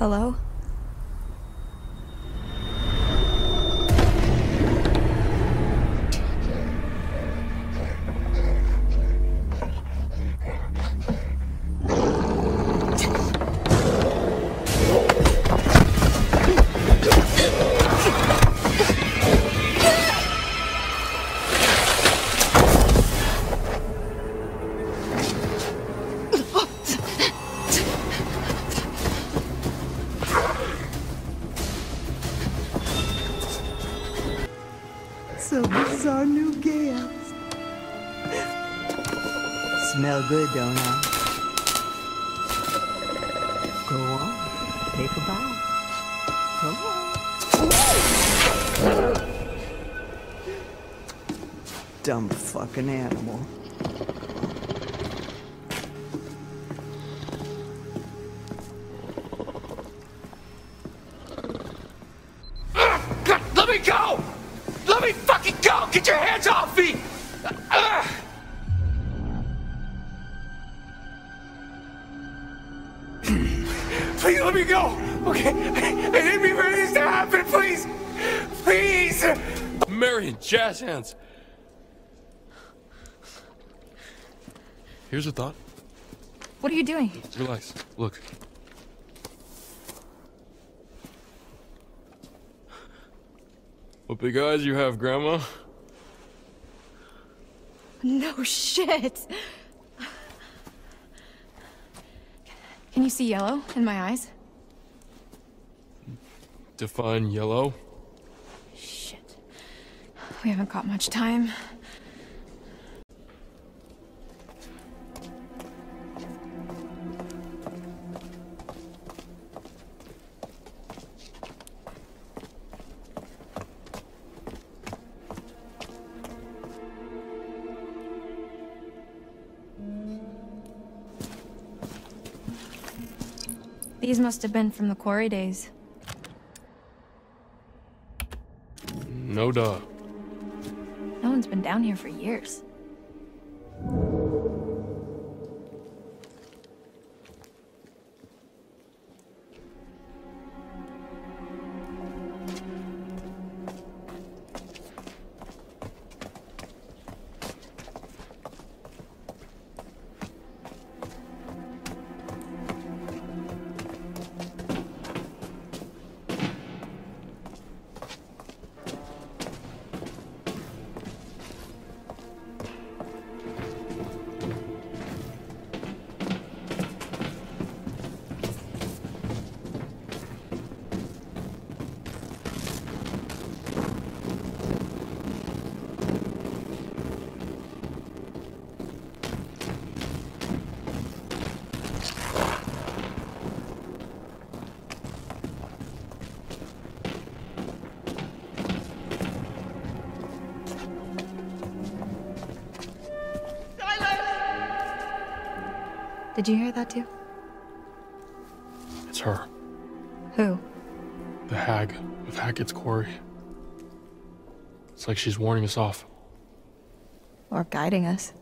Hello? Good, don't I? Go on, take a bite. Go on. Dumb fucking animal. Please go! Okay? I, I didn't mean for this to happen, please! Please! Marion, jazz hands. Here's a thought. What are you doing? Relax. Look. What big eyes you have, Grandma. No shit! Can you see yellow in my eyes? Define yellow. Shit. We haven't got much time. These must have been from the quarry days. No duh. No one's been down here for years. Did you hear that too? It's her. Who? The hag of Hackett's Quarry. It's like she's warning us off. Or guiding us.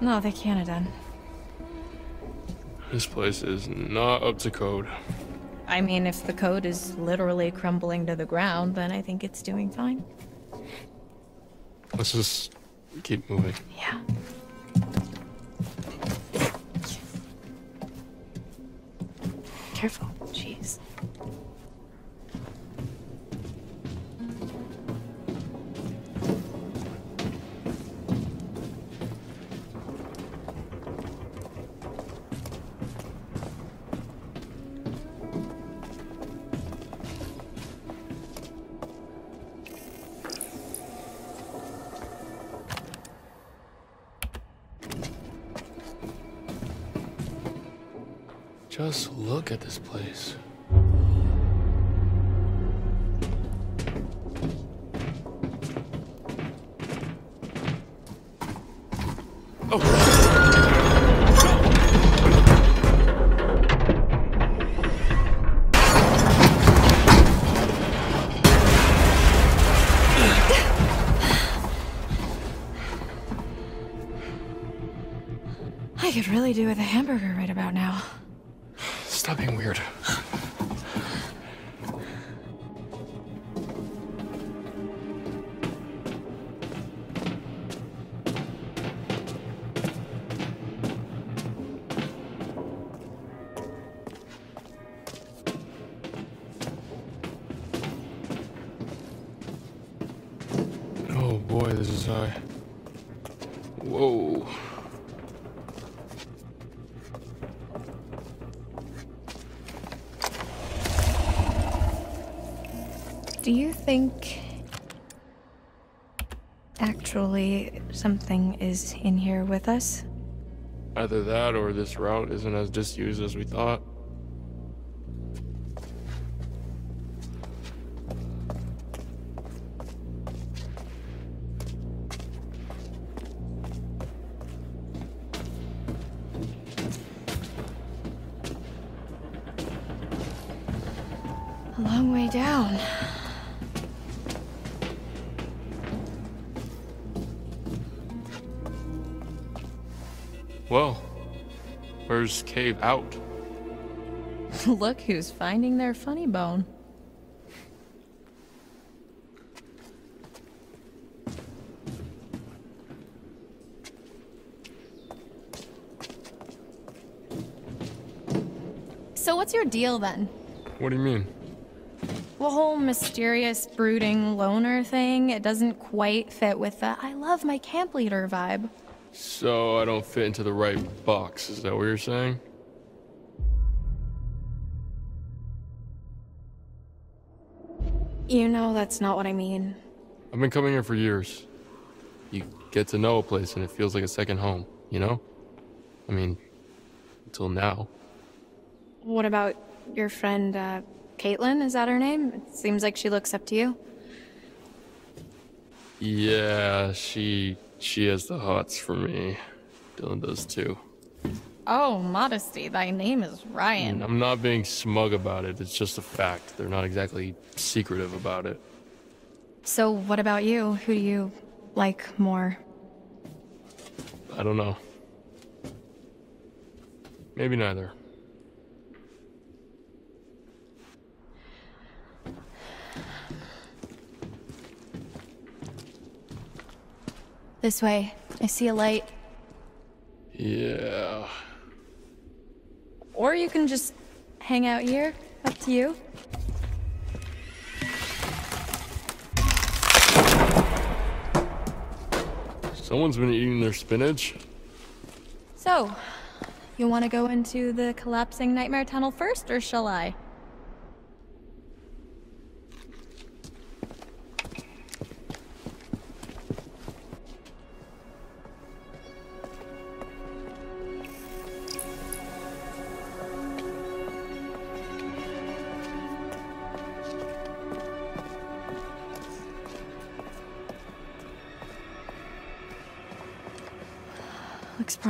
No, they can't have done. This place is not up to code. I mean, if the code is literally crumbling to the ground, then I think it's doing fine. Let's just keep moving. Yeah. Careful. Just look at this place. Boy, this is high. Whoa. Do you think actually something is in here with us? Either that or this route isn't as disused as we thought. Way down. Well, where's cave out? Look who's finding their funny bone. So what's your deal then? What do you mean? The whole mysterious, brooding loner thing, it doesn't quite fit with the I love my camp leader vibe. So I don't fit into the right box, is that what you're saying? You know that's not what I mean. I've been coming here for years. You get to know a place and it feels like a second home, you know? I mean, until now. What about your friend, uh, Kaitlyn? Is that her name? It seems like she looks up to you. Yeah, she she has the hots for me. Dylan does too. Oh, modesty. Thy name is Ryan. Mm, I'm not being smug about it. It's just a fact. They're not exactly secretive about it. So, what about you? Who do you like more? I don't know. Maybe neither. This way. I see a light. Yeah. Or you can just hang out here. Up to you. Someone's been eating their spinach. So, you want to go into the collapsing nightmare tunnel first, or shall I?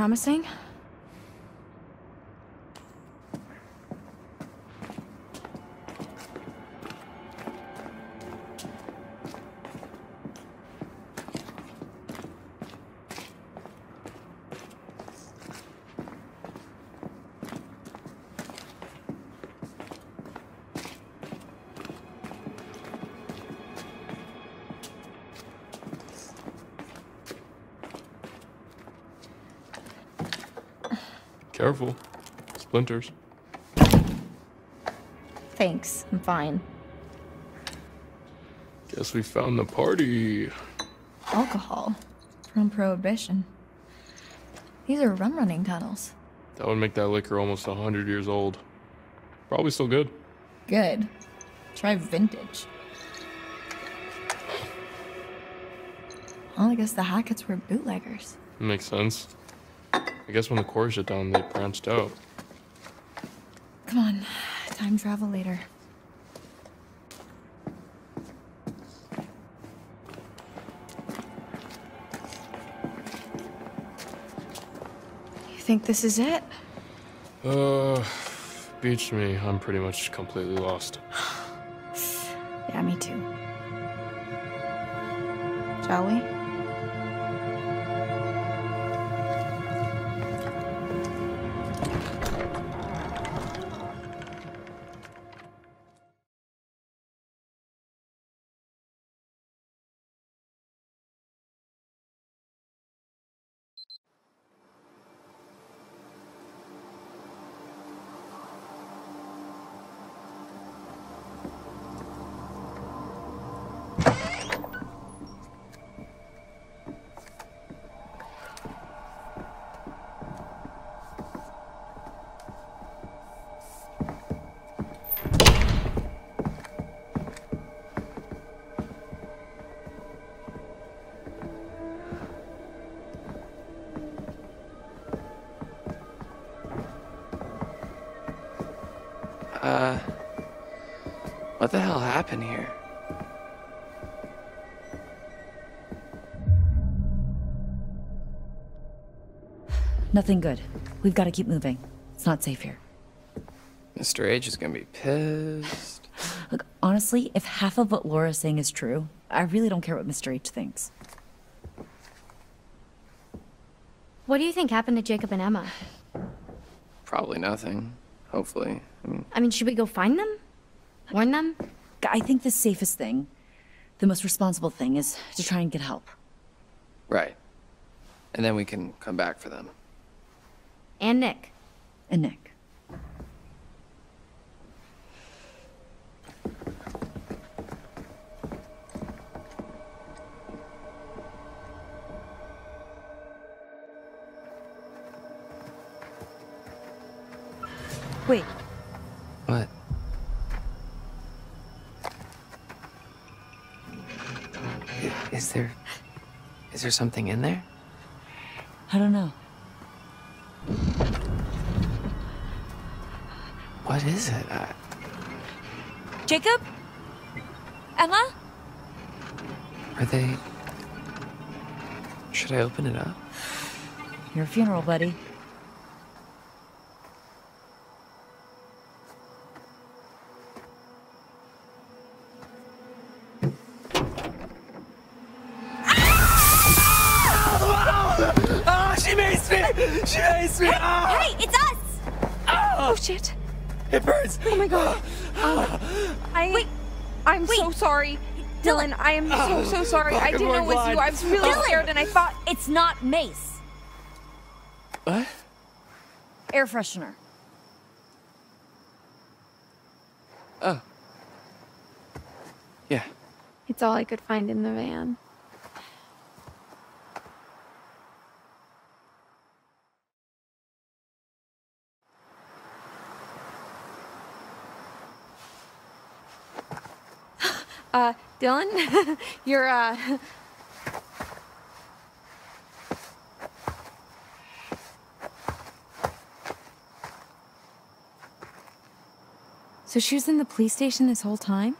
Promising. Careful. Splinters. Thanks, I'm fine. Guess we found the party. Alcohol from Prohibition. These are rum running tunnels. That would make that liquor almost a hundred years old. Probably still good. Good. Try vintage. Well, I guess the Hacketts were bootleggers. Makes sense. I guess when the core shut down, they branched out. Come on, time travel later. You think this is it? Uh, beach me. I'm pretty much completely lost. Yeah, me too. Shall we? What the hell happened here? Nothing good. We've got to keep moving. It's not safe here. Mr. H is gonna be pissed. Look, honestly, if half of what Laura's saying is true, I really don't care what Mr. H thinks. What do you think happened to Jacob and Emma? Probably nothing. Hopefully. I mean, I mean, should we go find them? Warn them? I think the safest thing, the most responsible thing, is to try and get help. right. And then we can come back for them. And Nick. And Nick. There something in there? I don't know. What is it? I, Jacob? Emma? are they. Should I open it up? Your funeral, buddy. She makes me! Ah! Hey, it's us! Oh shit! It burns! Oh my god! Um, I wait. I'm so sorry, Dylan. I am so so sorry. I didn't I'm know it was blind. you. I was really Dylan! scared, and I thought It's not mace. What? Air freshener. Oh. Yeah. it's all I could find in the van. Uh, Dylan, you're uh. So she was in the police station this whole time?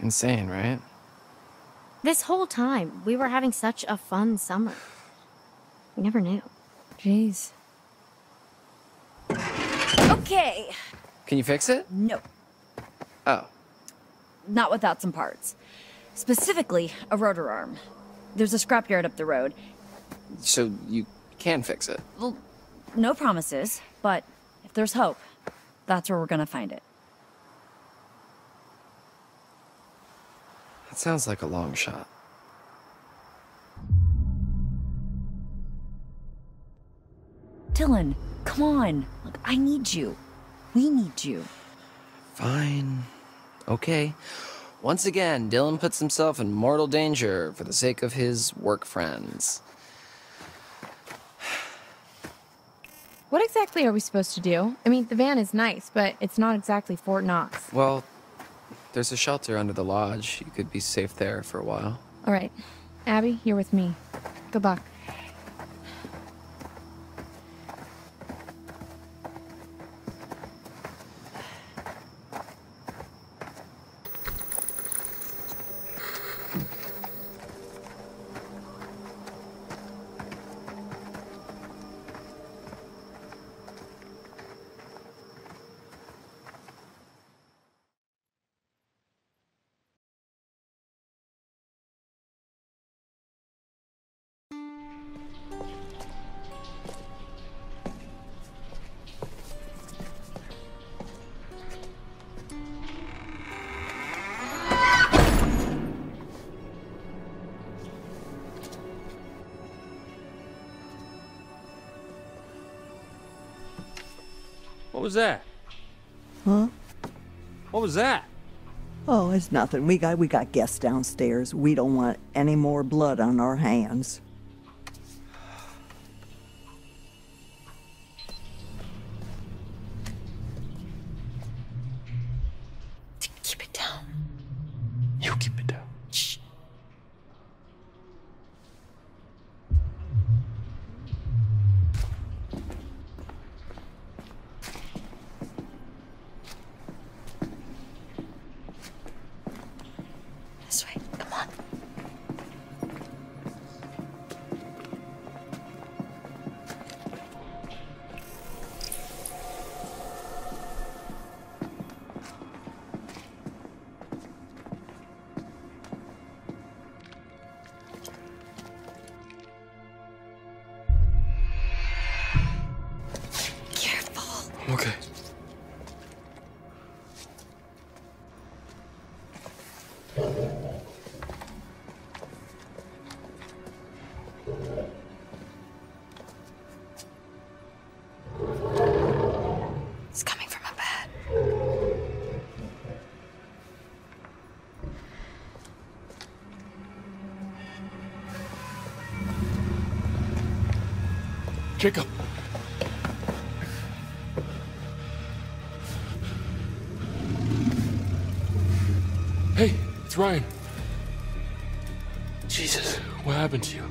Insane, right? This whole time, we were having such a fun summer. We never knew. Jeez. Okay. Can you fix it? No. Not without some parts. Specifically, a rotor arm. There's a scrapyard up the road. So you can fix it. Well, no promises, but if there's hope, that's where we're gonna find it. That sounds like a long shot. Dylan, come on. Look, I need you. We need you. Fine. Okay. Once again, Dylan puts himself in mortal danger for the sake of his work friends. What exactly are we supposed to do? I mean, the van is nice, but it's not exactly Fort Knox. Well, there's a shelter under the lodge. You could be safe there for a while. All right, Abby, you're with me. Good luck. Was that? Huh? What was that? Oh, it's nothing. We got we got guests downstairs. We don't want any more blood on our hands. Jacob. Hey, it's Ryan. Jesus, what happened to you?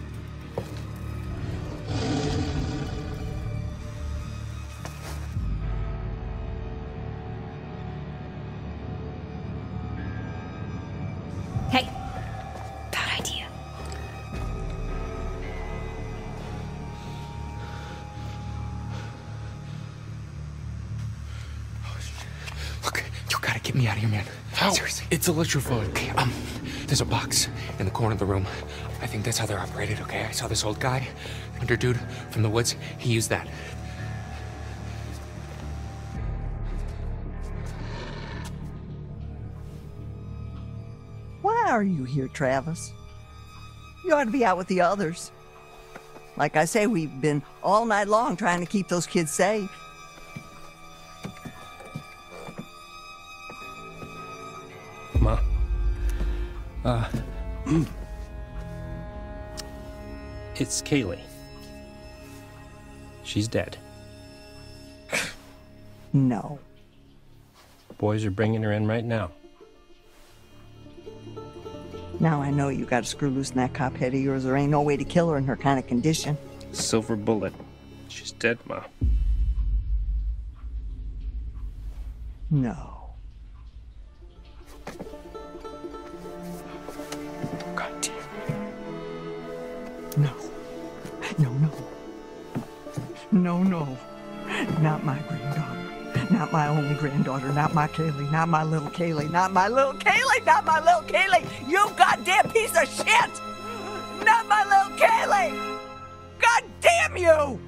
Me out of here, man. How? Seriously. It's electrified. Okay, um, there's a box in the corner of the room. I think that's how they're operated, okay? I saw this old guy, hunter dude from the woods. He used that. Why are you here, Travis? You ought to be out with the others. Like I say, we've been all night long trying to keep those kids safe. Uh. it's Kaylee. She's dead. No. Boys are bringing her in right now. Now I know you got to screw loose in that cop head of yours. There ain't no way to kill her in her kind of condition. Silver bullet. She's dead, Ma. No. My only granddaughter. Not my Kaylee. Not my little Kaylee. Not my little Kaylee. Not my little Kaylee. You goddamn piece of shit! Not my little Kaylee! God damn you!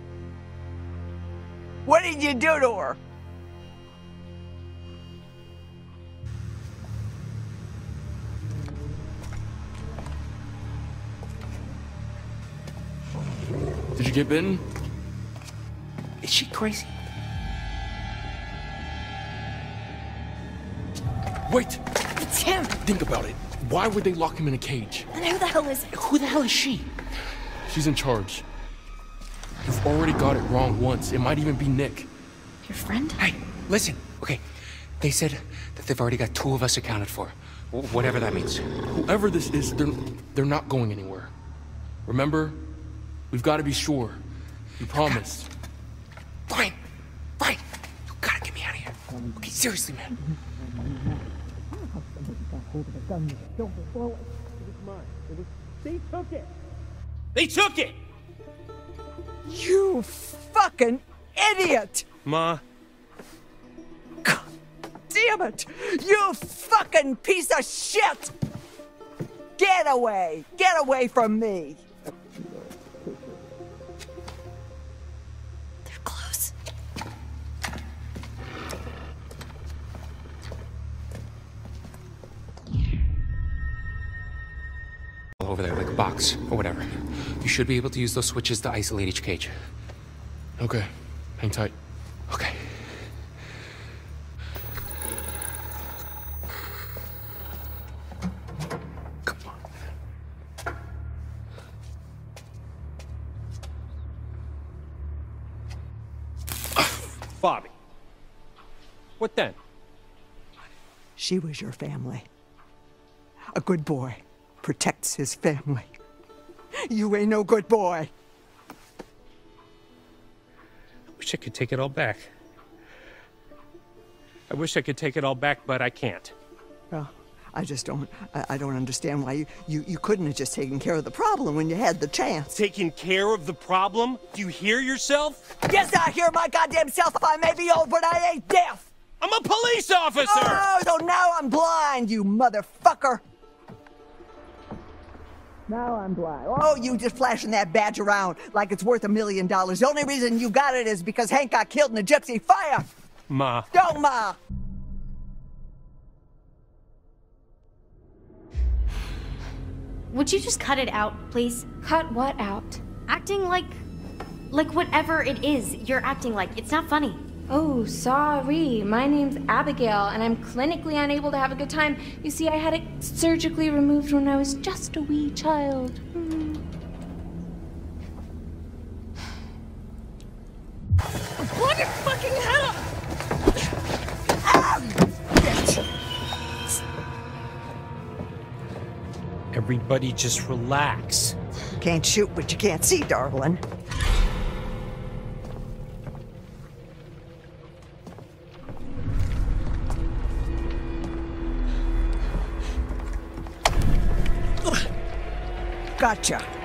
What did you do to her? Did you get bitten? Is she crazy? Wait! It's him. Think about it. Why would they lock him in a cage? And who the hell is it? Who the hell is she? She's in charge. You've already got it wrong once. It might even be Nick. Your friend? Hey, listen. Okay, they said that they've already got two of us accounted for. Whatever that means. Whoever this is, they're they're not going anywhere. Remember? We've got to be sure. You promised. Brian! Brian! You gotta get me out of here. Okay, seriously, man. They took it! They took it! You fucking idiot! Ma. God damn it! You fucking piece of shit! Get away! Get away from me! over there, like a box or whatever. You should be able to use those switches to isolate each cage. Okay. Hang tight. Okay. Come on. Bobby. What then? She was your family. A good boy protects his family. You ain't no good boy. I wish I could take it all back. I wish I could take it all back, but I can't. Well, I just don't. I, I don't understand why you, you you couldn't have just taken care of the problem when you had the chance. Taking care of the problem? Do you hear yourself? Yes, I hear my goddamn self. I may be old, but I ain't deaf. I'm a police officer! Oh, so now I'm blind, you motherfucker. Now I'm blind. Oh, you just flashing that badge around like it's worth a million dollars. The only reason you got it is because Hank got killed in a gypsy fire. Ma. Don't, Ma. Would you just cut it out, please? Cut what out? Acting like. like whatever it is you're acting like. It's not funny. Oh, sorry. My name's Abigail, and I'm clinically unable to have a good time. You see, I had it surgically removed when I was just a wee child. Hmm. What the fucking hell? Ah. Everybody just relax. Can't shoot what you can't see, darling. Gotcha.